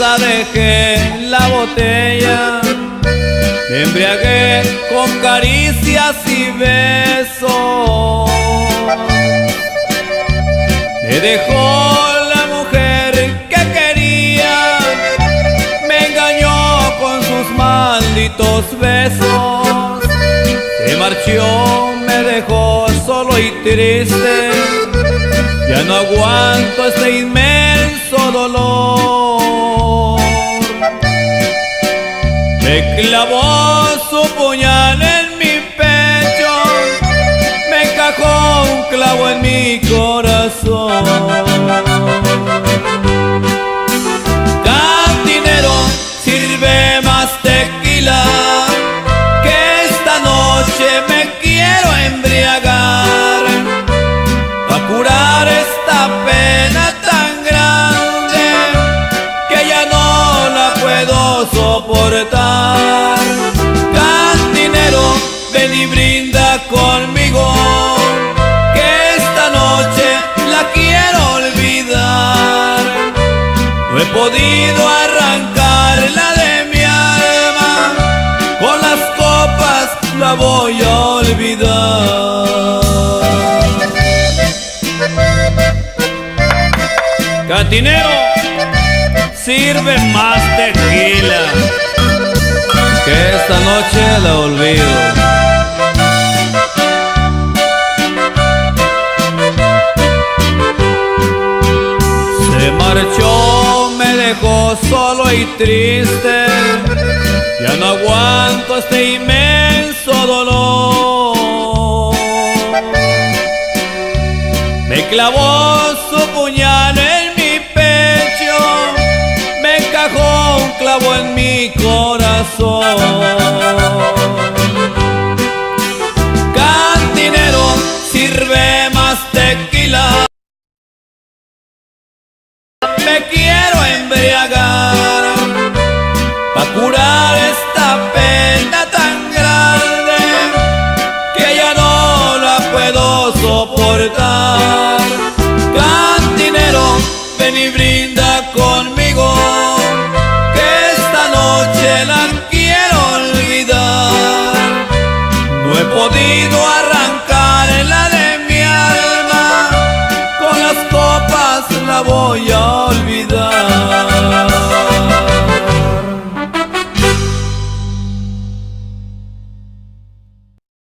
mesa dejé la botella, me embriagué con caricias y besos. Me dejó la mujer que quería, me engañó con sus malditos besos. Se marchó, me dejó solo y triste, ya no aguanto este inmenso dolor. Me clavó su puñal en mi pecho, me encajó un clavo en mi corazón. Cantinero, sirve más tequila, que esta noche me quiero embriagar, pa' curar esta pena tan grande, que ya no la puedo soportar. Podido arrancarla de mi alma, con las copas la voy a olvidar. Cantinero, sirve más tequila, que esta noche la olvido. Solo y triste. Ya no aguanto este inmenso dolor. Me clavó su puñal en mi pecho, me encajó un clavo en mi corazón. Cantinero, sirve más tequila. Embriagar pa curar esta pena tan grande que ya no la puedo soportar. Cantinero, ven y brinda